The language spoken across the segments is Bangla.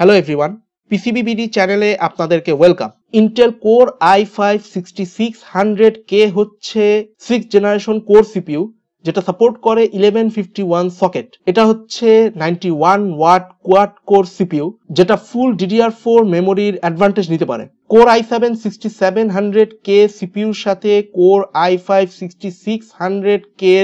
হ্যালো এভরিওয়ান পিসিবিবিডি চ্যানেলে আপনাদেরকে welcome Intel core i five sixty six hundred K হচ্ছে সিক্স জেনারেশন কোর সিপিউ যেটা সাপোর্ট করে ইলেভেন ফিফটি ওয়ান সকেট এটা হচ্ছে ninety one watt quad core CPU যেটা ফুল ডিডিআর ফোর মেমোরির অ্যাডভান্টেজ নিতে পারে। Core i seven sixty seven hundred K সিপিইউর সাথে core i five sixty six hundred K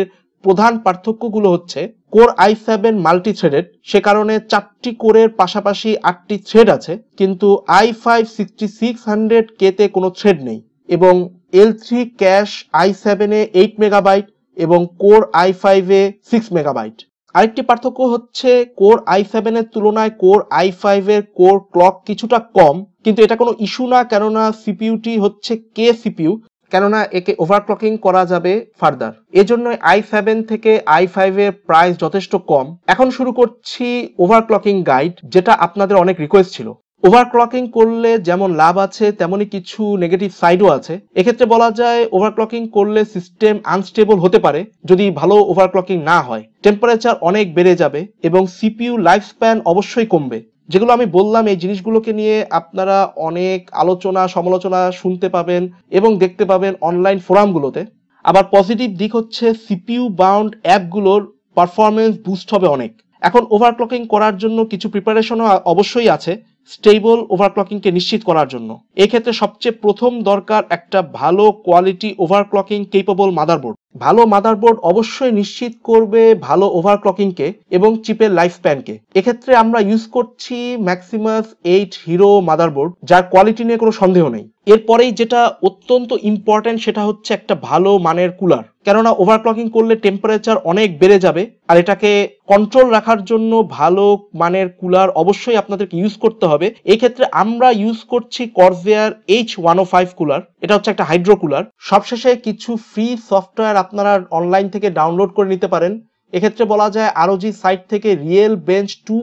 প্রধান পার্থক্যগুলো হচ্ছে core i seven multi threaded সে কারণে চারটি কোরের পাশাপাশি আটটি থ্রেড আছে, কিন্তু i five sixty six hundred কেতে কোনো থ্রেড নেই এবং এল থ্রি ক্যাশ আই সেভেনে এইট মেগাবাইট এবং কোর আই ফাইভে সিক্স মেগাবাইট আরেকটি পার্থক্য হচ্ছে কোর আই সেভেনের তুলনায় কোর আই ফাইভের কোর ক্লক কিছুটা কম, কিন্তু এটা কোনো ইস্যু না, কেননা সিপিউটি হচ্ছে কে সিপিইউ। কেননা একে ওভারক্লকিং করা যাবে ফার্দার এজন্য আই সেভেন থেকে আই ফাইভ এর প্রাইস যথেষ্ট কম। এখন শুরু করছি ওভারক্লকিং গাইড যেটা আপনাদের অনেক রিকোয়েস্ট ছিল। ওভারক্লকিং করলে যেমন লাভ আছে, তেমনই কিছু নেগেটিভ সাইডও আছে। এক্ষেত্রে বলা যায় ওভারক্লকিং করলে সিস্টেম আনস্টেবল হতে পারে, যদি ভালো ওভারক্লকিং না হয়। টেম্পারেচার অনেক বেড়ে যাবে এবং সিপিইউ লাইফ স্প্যান অবশ্যই কমবে। যেগুলো আমি বললাম, এই জিনিসগুলোকে নিয়ে আপনারা অনেক আলোচনা, সমালোচনা শুনতে পাবেন এবং দেখতে পাবেন অনলাইন ফোরামগুলোতে আবার পজিটিভ দিক হচ্ছে সিপিইউ বাউন্ড অ্যাপগুলোর পারফরমেন্স বুস্ট হবে অনেক। এখন ওভারক্লকিং করার জন্য কিছু প্রিপারেশনও অবশ্যই আছে স্টেবল ওভারক্লকিংকে নিশ্চিত করার জন্য। এক্ষেত্রে সবচেয়ে প্রথম দরকার একটা ভালো কোয়ালিটি ওভারক্লকিং কেপেবল মাদারবোর্ড ভালো মাদারবোর্ড অবশ্যই নিশ্চিত করবে ভালো ওভারক্লকিংকে এবং চিপের লাইফ স্প্যানকে এক্ষেত্রে আমরা ইউজ করছি ম্যাক্সিমাস এইট হিরো মাদারবোর্ড, যার কোয়ালিটি নিয়ে কোনো সন্দেহ নেই। এরপরেই যেটা অত্যন্ত ইম্পর্টেন্ট সেটা হচ্ছে একটা ভালো মানের কুলার কেননা ওভারক্লকিং করলে টেম্পারেচার অনেক বেড়ে যাবে, আর এটাকে কন্ট্রোল রাখার জন্য ভালো মানের কুলার অবশ্যই আপনাদেরকে ইউজ করতে হবে। এই ক্ষেত্রে আমরা ইউজ করছি Corsair H one O five cooler এটা হচ্ছে একটা হাইড্রো কুলার সবশেষে কিছু ফ্রি সফটওয়্যার আপনারা অনলাইন থেকে ডাউনলোড করে নিতে পারেন। এক্ষেত্রে বলা যায় আরওজি সাইট থেকে রিয়েল বেঞ্চ টু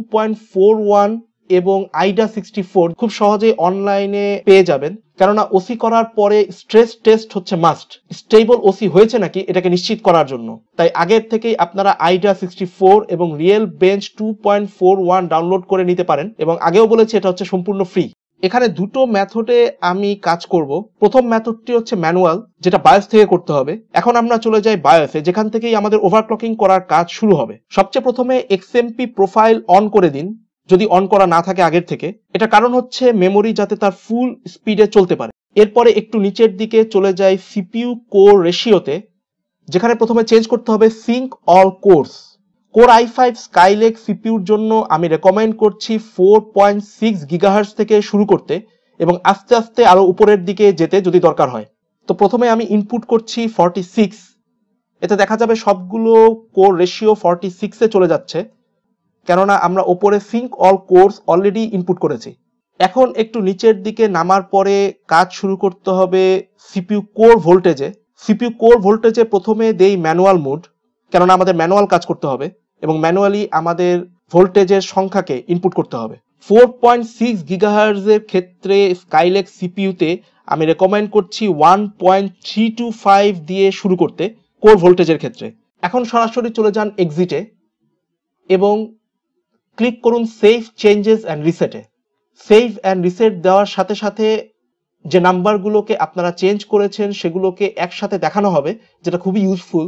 এবং আইডা সিক্সটি খুব সহজেই অনলাইনে পেয়ে যাবেন। কেননা ওসি করার পরে স্ট্রেস টেস্ট হচ্ছে মাস্ট স্টেবল ওসি হয়েছে নাকি এটাকে নিশ্চিত করার জন্য। তাই আগের থেকেই আপনারা আইডা সিক্সটি ফোর এবং real bench two point four one download করে নিতে পারেন এবং আগেও বলেছি এটা হচ্ছে সম্পূর্ণ ফ্রি এখানে দুটো মেথডে আমি কাজ করব। প্রথম মেথডটি হচ্ছে ম্যানুয়াল যেটা বায়োস থেকে করতে হবে। এখন আমরা চলে যাই বায়োসে যেখান থেকেই আমাদের ওভারক্লকিং করার কাজ শুরু হবে। সবচেয়ে প্রথমে এক্সএমপি প্রোফাইল অন করে দিন, যদি অন করা না থাকে আগের থেকে। এটা কারণ হচ্ছে মেমোরি যাতে তার ফুল স্পিডে চলতে পারে। এরপরে একটু নিচের দিকে চলে যায় সিপিইউ কোর রেশিওতে যেখানে প্রথমে চেঞ্জ করতে হবে sync all cores core i five Skylake সিপিউর জন্য আমি রেকমেন্ড করছি ফোর পয়েন্ট সিক্স গিগাহার্স থেকে শুরু করতে এবং আস্তে আস্তে আরও উপরের দিকে যেতে যদি দরকার হয়। তো প্রথমে আমি ইনপুট করছি ফর্টি সিক্স এতে দেখা যাবে সবগুলো কোর রেশিও ফর্টি সিক্সে চলে যাচ্ছে, কেননা আমরা ওপরে sync all cores already input করেছি। এখন একটু নিচের দিকে নামার পরে কাজ শুরু করতে হবে সিপিউ কোর ভোল্টেজে সিপিইউ কোর ভোল্টেজে প্রথমে দেই ম্যানুয়াল মোড কেননা আমাদের ম্যানুয়াল কাজ করতে হবে। এবং ম্যানুয়ালি আমাদের ভোল্টেজের সংখ্যাকে ইনপুট করতে হবে। ফোর পয়েন্ট সিক্স গিগাহার্জের ক্ষেত্রে স্কাইলেক সিপিইউতে আমি রেকমেন্ড করছি one point three two five দিয়ে শুরু করতে কোর ভোল্টেজের ক্ষেত্রে। এখন সরাসরি চলে যান এক্সিটে এবং ক্লিক করুন সেভ চেঞ্জেস অ্যান্ড রিসেটে সেভ অ্যান্ড রিসেট দেওয়ার সাথে সাথে যে নাম্বারগুলোকে আপনারা চেঞ্জ করেছেন সেগুলোকে একসাথে দেখানো হবে, যেটা খুবই ইউজফুল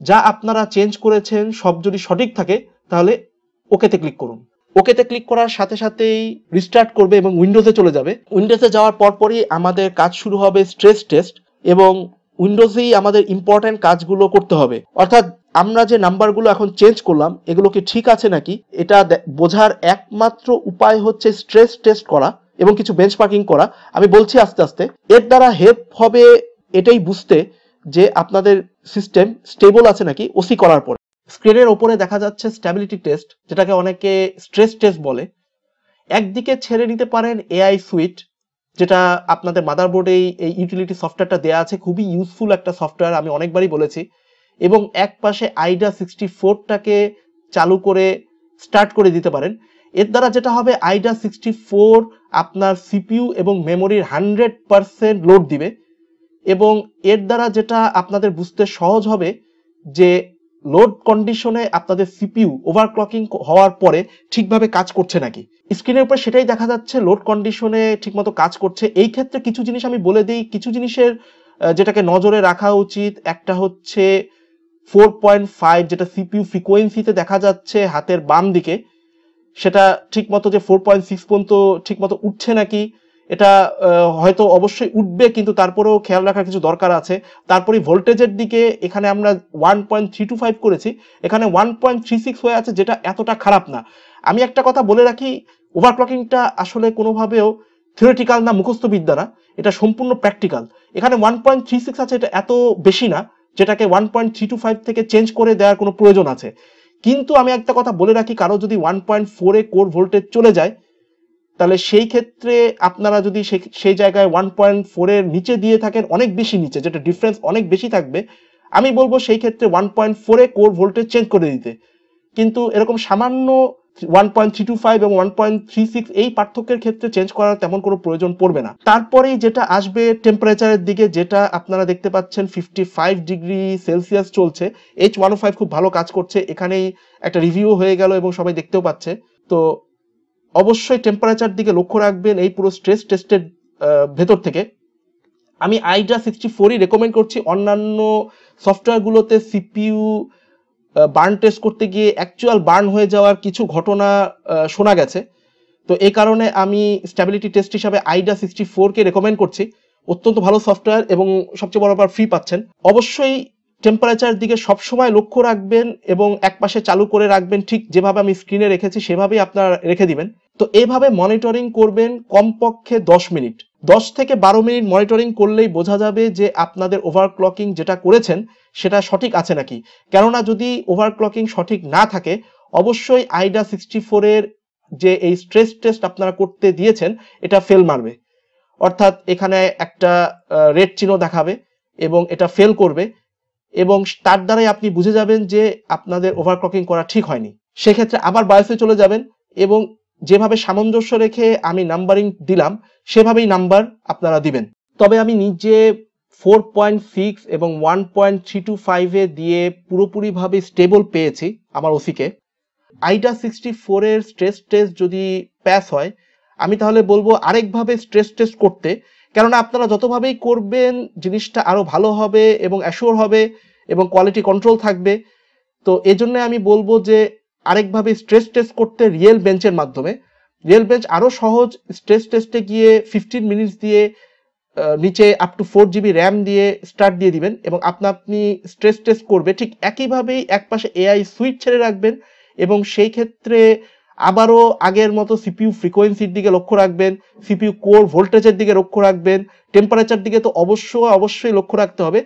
যা আপনারা চেঞ্জ করেছেন, সব যদি সঠিক থাকে, তাহলে ওকেতে ক্লিক করুন। ওকেতে ক্লিক করার সাথে সাথেই রিস্টার্ট করবে এবং উইন্ডোজে চলে যাবে। উইন্ডোজে যাওয়ার পরপরই আমাদের কাজ শুরু হবে স্ট্রেস টেস্ট এবং উইন্ডোজেই আমাদের ইম্পর্ট্যান্ট কাজগুলো করতে হবে। অর্থাৎ আমরা যে নাম্বারগুলো এখন চেঞ্জ করলাম, এগুলো কি ঠিক আছে নাকি, এটা বোঝার একমাত্র উপায় হচ্ছে স্ট্রেস টেস্ট করা এবং কিছু বেঞ্চ বেঞ্চমার্কিং করা। আমি বলছি আস্তে আস্তে, এর দ্বারা হেল্প হবে এটাই বুঝতে যে আপনাদের সিস্টেম স্টেবল আছে নাকি? ওসি করার পরে। স্ক্রিনের ওপরে দেখা যাচ্ছে স্ট্যাবিলিটি টেস্ট যেটাকে অনেকে স্ট্রেস টেস্ট বলে। একদিকে ছেড়ে নিতে পারেন এআই সুইট যেটা আপনাদের মাদারবোর্ডে এই ইউটিলিটি সফটওয়্যারটা দেওয়া আছে। খুবই ইউজফুল একটা সফটওয়্যার আমি অনেকবারই বলেছি। এবং এক পাশে আইডা সিক্সটি ফোরটাকে চালু করে স্টার্ট করে দিতে পারেন। এর দ্বারা যেটা হবে আইডা সিক্সটি ফোর আপনার সিপিইউ এবং মেমোরির হান্ড্রেড পারসেন্ট লোড দিবে। এবং এর দ্বারা যেটা আপনাদের বুঝতে সহজ হবে যে লোড কন্ডিশনে আপনাদের সিপিইউ ওভারক্লকিং হওয়ার পরে ঠিকভাবে কাজ করছে নাকি? স্ক্রিনের উপর সেটাই দেখা যাচ্ছে লোড কন্ডিশনে ঠিকমতো কাজ করছে। এই ক্ষেত্রে কিছু জিনিস আমি বলে দিই, কিছু জিনিসের যেটাকে নজরে রাখা উচিত। একটা হচ্ছে ফোর পয়েন্ট ফাইভ যেটা সিপিউ ফ্রিকোয়েন্সিতে দেখা যাচ্ছে হাতের বাম দিকে, সেটা ঠিকমতো যে ফোর পয়েন্ট সিক্স পর্যন্ত ঠিকমতো উঠছে নাকি এটা হয়তো অবশ্যই উঠবে, কিন্তু তারপরেও খেয়াল রাখার কিছু দরকার আছে। তারপরে ভোল্টেজের দিকে এখানে আমরা one point three two five করেছি। এখানে ওয়ান পয়েন্ট থ্রি সিক্স হয়ে আছে, যেটা এতটা খারাপ না। আমি একটা কথা বলে রাখি ওভারক্লকিংটা আসলে কোনোভাবেও থিওরিটিক্যাল না মুখস্থ বিদ্যা না, এটা সম্পূর্ণ প্র্যাকটিক্যাল এখানে ওয়ান পয়েন্ট থ্রি সিক্স আছে, এটা এত বেশি না, যেটাকে one point three two five থেকে চেঞ্জ করে দেওয়ার কোনো প্রয়োজন আছে। কিন্তু আমি একটা কথা বলে রাখি, কারও যদি ওয়ান পয়েন্ট ফোরে কোর ভোল্টেজ চলে যায় তাহলে সেই ক্ষেত্রে আপনারা যদি সেই জায়গায় ওয়ান পয়েন্ট ফোরের নিচে দিয়ে থাকেন, অনেক বেশি নিচে, যেটা ডিফারেন্স অনেক বেশি থাকবে। আমি বলব সেই ক্ষেত্রে ওয়ান পয়েন্ট ফোরে কোর ভোল্টেজ চেঞ্জ করে দিতে। কিন্তু এরকম সামান্য one point three two five এবং ওয়ান পয়েন্ট থ্রি সিক্স এই পার্থক্যের ক্ষেত্রে চেঞ্জ করার তেমন কোনো প্রয়োজন পড়বে না। তারপরেই যেটা আসবে টেম্পারেচারের দিকে, যেটা আপনারা দেখতে পাচ্ছেন ফিফটি ফাইভ ডিগ্রি সেলসিয়াস চলছে এইচ ওয়ান ফাইভ খুব ভালো কাজ করছে। এখানেই একটা রিভিউ হয়ে গেল এবং সবাই দেখতেও পাচ্ছে। তো অবশ্যই টেম্পারেচার দিকে লক্ষ্য রাখবেন এই পুরো স্ট্রেস টেস্টের ভেতর থেকে। আমি আইডা সিক্সটি ফোরই রেকমেন্ড করছি। অন্যান্য সফটওয়্যারগুলোতে সিপিইউ বার্ন টেস্ট করতে গিয়ে অ্যাকচুয়াল বার্ন হয়ে যাওয়ার কিছু ঘটনা শোনা গেছে। তো এই কারণে আমি স্ট্যাবিলিটি টেস্ট হিসাবে আইডা সিক্সটি ফোরকে রেকমেন্ড করছি। অত্যন্ত ভালো সফটওয়্যার এবং সবচেয়ে বড় ব্যাপার ফ্রি পাচ্ছেন। অবশ্যই টেম্পারেচার দিকে সবসময় লক্ষ্য রাখবেন এবং এক পাশে চালু করে রাখবেন। ঠিক যেভাবে আমি স্ক্রিনে রেখেছি, সেভাবেই আপনারা রেখে দিবেন। তো এভাবে মনিটরিং করবেন কমপক্ষে দশ মিনিট। দশ থেকে বারো মিনিট মনিটরিং করলেই বোঝা যাবে যে আপনাদের ওভারক্লকিং যেটা করেছেন, সেটা সঠিক আছে নাকি। কেননা যদি ওভারক্লকিং সঠিক না থাকে, অবশ্যই আইডা সিক্সটি ফোরের যে এই স্ট্রেস টেস্ট আপনারা করতে দিয়েছেন, এটা ফেল মারবে। অর্থাৎ এখানে একটা রেড চিহ্ন দেখাবে এবং এটা ফেল করবে এবং তার দ্বারাই আপনি বুঝে যাবেন যে আপনাদের ওভারক্লকিং করা ঠিক হয়নি। সেক্ষেত্রে আবার বায়োসে চলে যাবেন এবং যেভাবে সামঞ্জস্য রেখে আমি নাম্বারিং দিলাম, সেভাবেই নাম্বার আপনারা দিবেন। তবে আমি নিজে ফোর পয়েন্ট সিক্স এবং ওয়ান পয়েন্ট থ্রি টু ফাইভে দিয়ে পুরোপুরিভাবে স্টেবল পেয়েছি আমার ওসিকে আইটা সিক্সটি ফোরের স্ট্রেস টেস্ট যদি প্যাস হয়, আমি তাহলে বলব আরেকভাবে স্ট্রেস টেস্ট করতে, কেননা আপনারা যতভাবেই করবেন, জিনিসটা আরও ভালো হবে এবং অ্যাশোর হবে এবং কোয়ালিটি কন্ট্রোল থাকবে। তো এজন্য আমি বলব যে আরেকভাবে স্ট্রেস টেস্ট করতে রিয়েল বেঞ্চের মাধ্যমে। রিয়েল বেঞ্চ আরও সহজ স্ট্রেস টেস্টে গিয়ে ফিফটিন মিনিটস দিয়ে নিচে up to four GB RAM দিয়ে স্টার্ট দিয়ে দিবেন এবং আপনা আপনি স্ট্রেস টেস্ট করবে, ঠিক একইভাবেই এক পাশে এআই সুইচ ছেড়ে রাখবেন এবং সেই ক্ষেত্রে আবারও আগের মতো সিপিইউ ফ্রিকোয়েন্সির দিকে লক্ষ্য রাখবেন সিপিইউ কোর ভোল্টেজের দিকে লক্ষ্য রাখবেন টেম্পারেচার দিকে তো অবশ্যই অবশ্যই লক্ষ্য রাখতে হবে।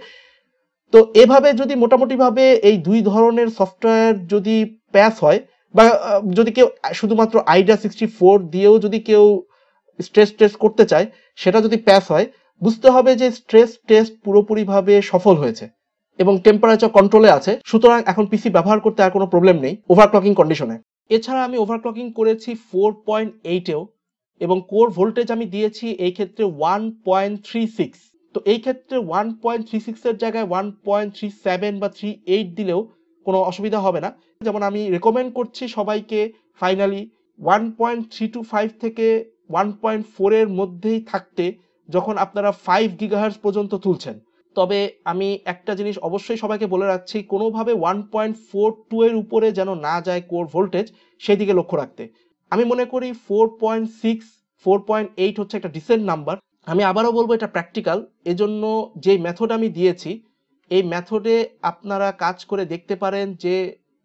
তো এভাবে যদি মোটামুটিভাবে এই দুই ধরনের সফটওয়্যার যদি প্যাস হয়, বা যদি কেউ শুধুমাত্র আইডা সিক্সটি ফোর দিয়েও যদি কেউ স্ট্রেস টেস্ট করতে চায়, সেটা যদি প্যাস হয়, বুঝতে হবে যে স্ট্রেস টেস্ট পুরোপুরিভাবে সফল হয়েছে এবং টেম্পারেচার কন্ট্রোলে আছে। সুতরাং এখন পিসি ব্যবহার করতে আর কোনো প্রবলেম নেই ওভারক্লকিং কন্ডিশনে এছাড়া আমি ওভারক্লকিং করেছি ফোর পয়েন্ট এইটেও এবং কোর ভোল্টেজ আমি দিয়েছি এই ক্ষেত্রে ওয়ান পয়েন্ট থ্রি সিক্স তো এই ক্ষেত্রে ওয়ান পয়েন্ট থ্রি সিক্সের জায়গায় ওয়ান পয়েন্ট থ্রি সেভেন বা থ্রি এইট দিলেও কোনো অসুবিধা হবে না। যেমন আমি রেকমেন্ড করছি সবাইকে finally one point three two five থেকে ওয়ান পয়েন্ট ফোরের মধ্যেই থাকতে যখন আপনারা ফাইভ গিগাহার্স পর্যন্ত তুলছেন। তবে আমি একটা জিনিস অবশ্যই সবাইকে বলে রাখছি, কোনোভাবে ওয়ান পয়েন্ট ফোর টু এর উপরে যেন না যায় কোর ভোল্টেজ সেই দিকে লক্ষ্য রাখতে। আমি মনে করি four point six four point eight হচ্ছে একটা ডিসেন্ট নাম্বার আমি আবারও বলব এটা প্র্যাকটিক্যাল এজন্য যে মেথড আমি দিয়েছি, এই মেথডে আপনারা কাজ করে দেখতে পারেন যে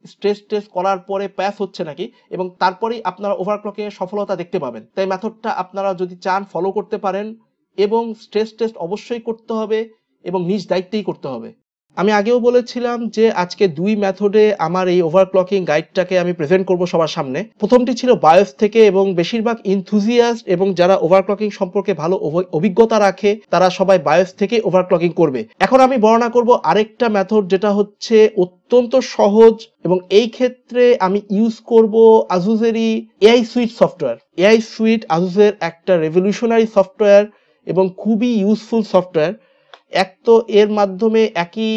স্ট্রেস টেস্ট করার পরে প্যাস হচ্ছে নাকি এবং তারপরেই আপনারা ওভারক্লকে সফলতা দেখতে পাবেন। তাই মেথডটা আপনারা যদি চান ফলো করতে পারেন এবং স্ট্রেস টেস্ট অবশ্যই করতে হবে এবং নিজ দায়িত্বেই করতে হবে। আমি আগেও বলেছিলাম যে আজকে দুই মেথডে আমার এই ওভারক্লকিং গাইডটাকে আমি প্রেজেন্ট করব সবার সামনে। প্রথমটি ছিল বায়োস থেকে এবং বেশিরভাগ ইনথুজিয়াস্ট এবং যারা ওভারক্লকিং সম্পর্কে ভালো অভিজ্ঞতা রাখে, তারা সবাই বায়োস থেকে ওভারক্লকিং করবে। এখন আমি বর্ণনা করব আরেকটা মেথড যেটা হচ্ছে অত্যন্ত সহজ এবং এই ক্ষেত্রে আমি ইউজ করব আজুজেরই AI suite software AI suite আজুজের একটা রেভলিউশনারি সফটওয়্যার এবং খুবই ইউজফুল সফটওয়্যার এক তো এর মাধ্যমে একই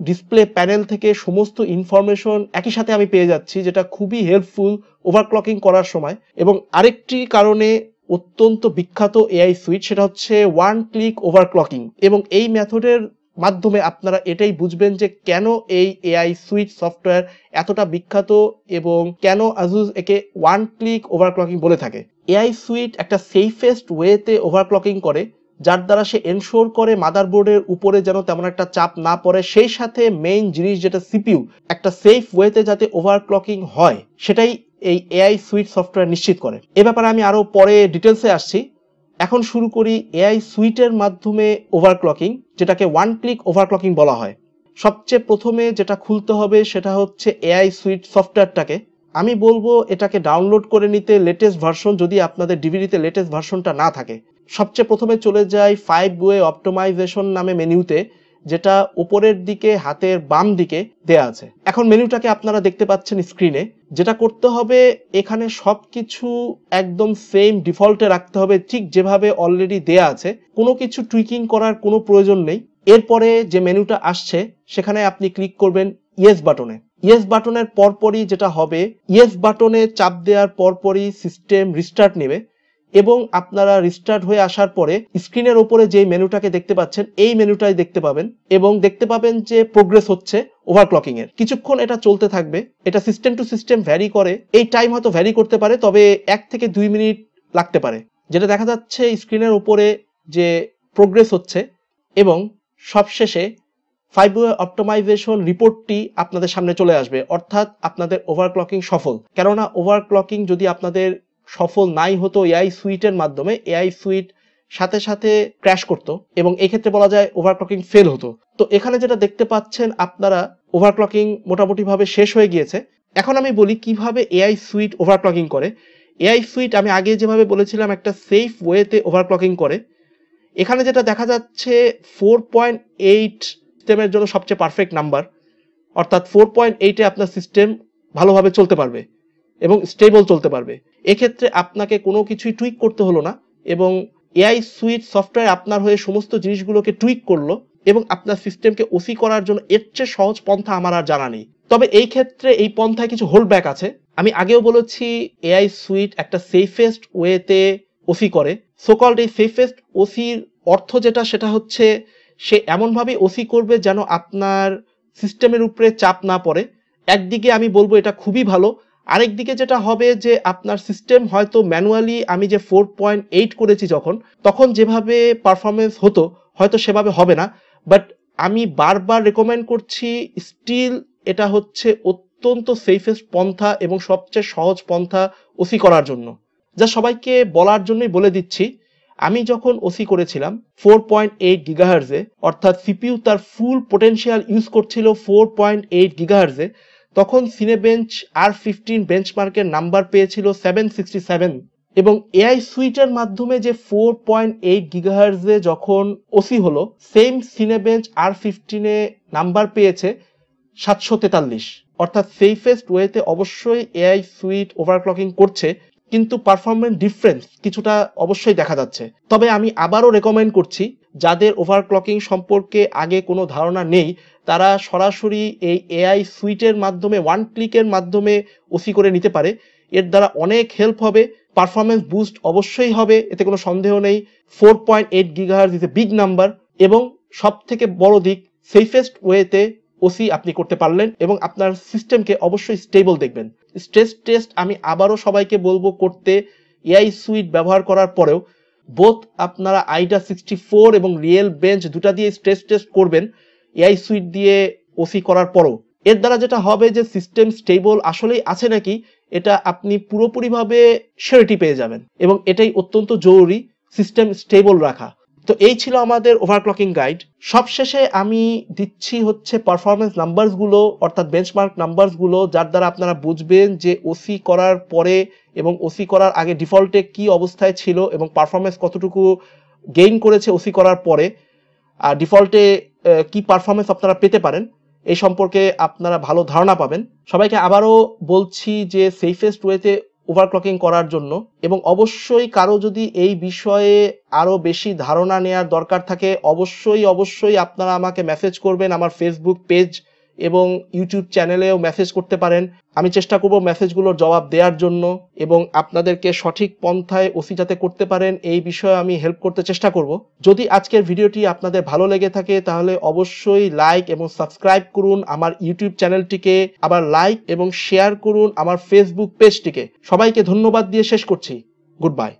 ডিসপ্লে প্যানেল থেকে সমস্ত ইনফরমেশন একই সাথে আমি পেয়ে যাচ্ছি, যেটা খুবই হেল্পফুল ওভারক্লকিং করার সময়। এবং আরেকটি কারণে অত্যন্ত বিখ্যাত এআই সুইট সেটা হচ্ছে ওয়ান ক্লিক ওভারক্লকিং এবং এই মেথডের মাধ্যমে আপনারা এটাই বুঝবেন যে কেন এই এআই সুইট সফটওয়্যার এতটা বিখ্যাত এবং কেন আজুজ একে ওয়ান ক্লিক ওভারক্লকিং বলে থাকে। এআই সুইট একটা সেফেস্ট ওয়েতে ওভারক্লকিং করে। যার দ্বারা সে এনশোর করে মাদারবোর্ডের উপরে যেন তেমন একটা চাপ না পড়ে, সেই সাথে মেইন জিনিস যেটা সিপিইউ একটা সেফ ওয়েতে যাতে ওভারক্লকিং হয়, সেটাই এই এআই সুইট সফটওয়্যার নিশ্চিত করে। এ ব্যাপারে আমি আরও পরে ডিটেলসে আসছি। এখন শুরু করি এআই সুইটের মাধ্যমে ওভারক্লকিং যেটাকে ওয়ান ক্লিক ওভারক্লকিং বলা হয়। সবচেয়ে প্রথমে যেটা খুলতে হবে সেটা হচ্ছে এআই সুইট সফটওয়্যারটাকে আমি বলব এটাকে ডাউনলোড করে নিতে লেটেস্ট ভার্সন যদি আপনাদের ডিভিডিতে লেটেস্ট ভার্সনটা না থাকে। সবচেয়ে প্রথমে চলে যায় ফাইভ ওয়ে অপটোমাইজেশন নামে মেনুতে যেটা উপরের দিকে, হাতের বাম দিকে দেয়া আছে। এখন মেনুটাকে আপনারা দেখতে পাচ্ছেন স্ক্রিনে যেটা করতে হবে, এখানে সবকিছু একদম সেম ডিফল্টে রাখতে হবে, ঠিক যেভাবে অলরেডি দেয়া আছে। কোনো কিছু টুইকিং করার কোনো প্রয়োজন নেই। এরপরে যে মেনুটা আসছে, সেখানে আপনি ক্লিক করবেন ইয়েস বাটনে ইয়েস বাটনের পরপরই যেটা হবে ইয়েস বাটনে চাপ দেওয়ার পরপরই সিস্টেম রিস্টার্ট নেবে। এবং আপনারা রিস্টার্ট হয়ে আসার পরে স্ক্রিনের ওপরে যে মেনুটাকে দেখতে পাচ্ছেন, এই মেনুটাই দেখতে পাবেন এবং দেখতে পাবেন যে প্রোগ্রেস হচ্ছে ওভারক্লকিং এর। কিছুক্ষণ এটা চলতে থাকবে, এটা সিস্টেম টু সিস্টেম ভ্যারি করে, এই টাইম হয়তো ভ্যারি করতে পারে, তবে এক থেকে দুই মিনিট লাগতে পারে। যেটা দেখা যাচ্ছে স্ক্রিনের উপরে যে প্রোগ্রেস হচ্ছে এবং সবশেষে ফাইভ অপটোমাইজেশন রিপোর্টটি আপনাদের সামনে চলে আসবে, অর্থাৎ আপনাদের ওভারক্লকিং সফল। কেননা ওভারক্লকিং যদি আপনাদের সফল নাই হতো এআই সুইটের মাধ্যমে, এআই সুইট সাথে সাথে ক্র্যাশ করতো এবং এক্ষেত্রে বলা যায় ওভারক্লকিং ফেল হতো। তো এখানে যেটা দেখতে পাচ্ছেন, আপনারা ওভারক্লকিং মোটামুটিভাবে শেষ হয়ে গিয়েছে। এখন আমি বলি কীভাবে এআই সুইট ওভারক্লকিং করে। এআই সুইট আমি আগে যেভাবে বলেছিলাম, একটা সেফ ওয়েতে ওভারক্লকিং করে। এখানে যেটা দেখা যাচ্ছে ফোর পয়েন্ট এইট সিস্টেমের জন্য সবচেয়ে পারফেক্ট নাম্বার অর্থাৎ ফোর পয়েন্ট এইটে আপনার সিস্টেম ভালোভাবে চলতে পারবে। এবং স্টেবল চলতে পারবে। এক্ষেত্রে আপনাকে কোনো কিছুই টুইক করতে হলো না এবং এআই সুইট সফটওয়্যার আপনার হয়ে সমস্ত জিনিসগুলোকে টুইক করল এবং আপনার সিস্টেমকে ওসি করার জন্য এর চেয়ে সহজ পন্থা আমার আর জানা নেই। তবে এই ক্ষেত্রে এই পন্থায় কিছু হোল্ড ব্যাক আছে। আমি আগেও বলেছি এআই সুইট একটা সেফেস্ট ওয়েতে ওসি করে। সোকল্ড এই সেফেস্ট ওসির অর্থ যেটা, সেটা হচ্ছে সে এমনভাবে ওসি করবে যেন আপনার সিস্টেমের উপরে চাপ না পড়ে। একদিকে আমি বলব এটা খুবই ভালো আরেকদিকে যেটা হবে যে আপনার সিস্টেম হয়তো ম্যানুয়ালি আমি যে ফোর পয়েন্ট এইট করেছি যখন, তখন যেভাবে পারফরমেন্স হতো, হয়তো সেভাবে হবে না। বাট আমি বারবার রেকমেন্ড করছি স্টিল এটা হচ্ছে অত্যন্ত সেফেস্ট পন্থা এবং সবচেয়ে সহজ পন্থা ওসি করার জন্য। যা সবাইকে বলার জন্যই বলে দিচ্ছি, আমি যখন ওসি করেছিলাম ফোর পয়েন্ট এইট গিগাহার্জে অর্থাৎ সিপিইউ তার ফুল পোটেনশিয়াল ইউজ করছিল ফোর পয়েন্ট এইট গিগাহার্জে তখন সিনেবেঞ্চ আর ফিফটিন বেঞ্চমার্কের নাম্বার পেয়েছিল সেভেন সিক্সটি সেভেন এবং এআই সুইটের মাধ্যমে যে ফোর পয়েন্ট এইট গিগাহার্জে যখন ওসি হলো সেম সিনেবেঞ্চ আর ফিফটিনে নাম্বার পেয়েছে সাতশো তেতাল্লিশ। অর্থাৎ সেফেস্ট ওয়েতে অবশ্যই এআই সুইট ওভারক্লকিং করছে, কিন্তু পারফরমেন্স ডিফারেন্স কিছুটা অবশ্যই দেখা যাচ্ছে। তবে আমি আবারও রেকমেন্ড করছি যাদের ওভারক্লকিং সম্পর্কে আগে কোনো ধারণা নেই, তারা সরাসরি এই এআই সুইটের মাধ্যমে ওয়ান ক্লিকের মাধ্যমে ওসি করে নিতে পারে। এর দ্বারা অনেক হেল্প হবে পারফরমেন্স বুস্ট অবশ্যই হবে, এতে কোনো সন্দেহ নেই। Four point eight gigahertz is a big number এবং সব থেকে বড় দিক সেফেস্ট ওয়েতে ওসি আপনি করতে পারলেন এবং আপনার সিস্টেমকে অবশ্যই স্টেবল দেখবেন। স্ট্রেস টেস্ট আমি আবারও সবাইকে বলব করতে এআই সুইট ব্যবহার করার পরেও বোথ আপনারা আইডা সিক্সটি ফোর এবং রিয়েল বেঞ্চ দুটা দিয়ে স্ট্রেস টেস্ট করবেন এআই সুইট দিয়ে ওসি করার পরও। এর দ্বারা যেটা হবে যে সিস্টেম স্টেবল আসলেই আছে নাকি, এটা আপনি পুরোপুরিভাবে সেরিটি পেয়ে যাবেন। এবং এটাই অত্যন্ত জরুরি সিস্টেম স্টেবল রাখা। তো এই ছিল আমাদের ওভারক্লকিং গাইড সবশেষে আমি দিচ্ছি হচ্ছে পারফরমেন্স নাম্বারসগুলো অর্থাৎ বেঞ্চমার্ক নাম্বারসগুলো যার দ্বারা আপনারা বুঝবেন যে ওসি করার পরে এবং ওসি করার আগে ডিফল্টে কি অবস্থায় ছিল এবং পারফরমেন্স কতটুকু গেইন করেছে ওসি করার পরে, আর ডিফল্টে কি পারফরমেন্স আপনারা পেতে পারেন, এই সম্পর্কে আপনারা ভালো ধারণা পাবেন। সবাইকে আবারও বলছি যে সেফেস্ট ওয়েতে ওভারক্লকিং করার জন্য এবং অবশ্যই কারও যদি এই বিষয়ে আরও বেশি ধারণা নেওয়ার দরকার থাকে, অবশ্যই অবশ্যই আপনারা আমাকে মেসেজ করবেন আমার ফেসবুক পেজ এবং ইউটিউব চ্যানেলেও মেসেজ করতে পারেন। আমি চেষ্টা করব মেসেজগুলোর জবাব দেওয়ার জন্য এবং আপনাদেরকে সঠিক পন্থায় ওসি যাতে করতে পারেন, এই বিষয়ে আমি হেল্প করতে চেষ্টা করব। যদি আজকের ভিডিওটি আপনাদের ভালো লেগে থাকে, তাহলে অবশ্যই লাইক এবং সাবস্ক্রাইব করুন আমার ইউটিউব চ্যানেলটিকে আবার লাইক এবং শেয়ার করুন আমার ফেসবুক পেজটিকে সবাইকে ধন্যবাদ দিয়ে শেষ করছি। Good bye